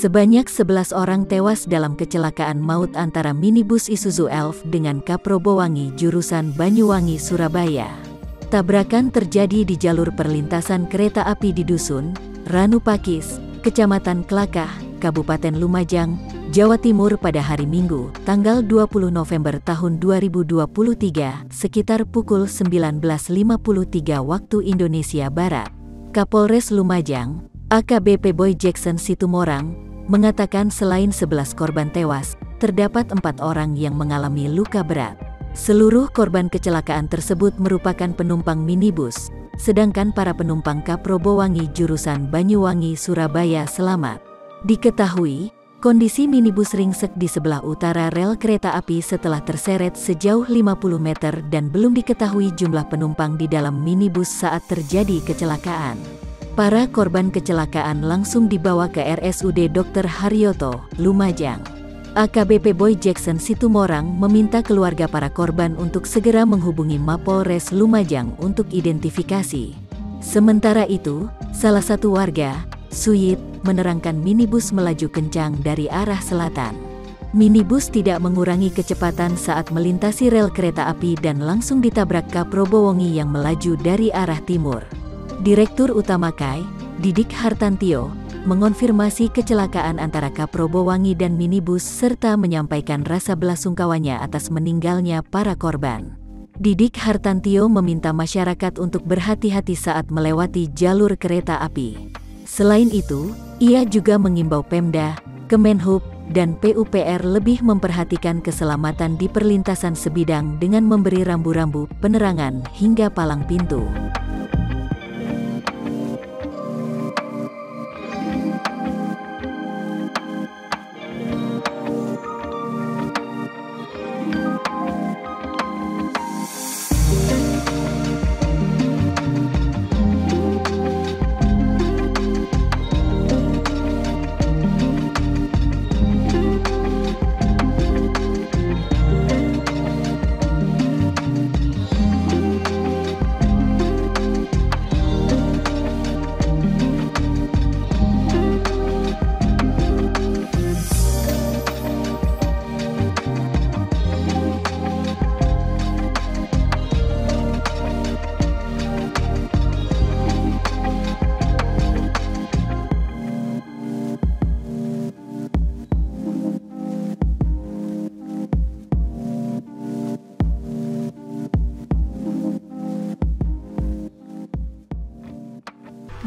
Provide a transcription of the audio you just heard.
Sebanyak 11 orang tewas dalam kecelakaan maut antara minibus Isuzu Elf dengan Kaprobowangi jurusan Banyuwangi, Surabaya. Tabrakan terjadi di jalur perlintasan kereta api di Dusun, Ranupakis, Kecamatan Kelakah, Kabupaten Lumajang, Jawa Timur pada hari Minggu, tanggal 20 November tahun 2023, sekitar pukul 19.53 waktu Indonesia Barat. Kapolres Lumajang, AKBP Boy Jackson Situmorang, mengatakan selain 11 korban tewas, terdapat empat orang yang mengalami luka berat. Seluruh korban kecelakaan tersebut merupakan penumpang minibus, sedangkan para penumpang Kaprobowangi jurusan Banyuwangi Surabaya selamat. Diketahui, kondisi minibus ringsek di sebelah utara rel kereta api setelah terseret sejauh 50 meter dan belum diketahui jumlah penumpang di dalam minibus saat terjadi kecelakaan. Para korban kecelakaan langsung dibawa ke RSUD Dr. Haryoto, Lumajang. AKBP Boy Jackson Situmorang meminta keluarga para korban untuk segera menghubungi Mapolres Lumajang untuk identifikasi. Sementara itu, salah satu warga, Suyit, menerangkan minibus melaju kencang dari arah selatan. Minibus tidak mengurangi kecepatan saat melintasi rel kereta api dan langsung ditabrak Kaprobowongi yang melaju dari arah timur. Direktur Utama KAI, Didik Hartantio, mengonfirmasi kecelakaan antara Kaprobowangi dan minibus serta menyampaikan rasa belasungkawanya atas meninggalnya para korban. Didik Hartantio meminta masyarakat untuk berhati-hati saat melewati jalur kereta api. Selain itu, ia juga mengimbau Pemda, Kemenhub, dan PUPR lebih memperhatikan keselamatan di perlintasan sebidang dengan memberi rambu-rambu, penerangan, hingga palang pintu.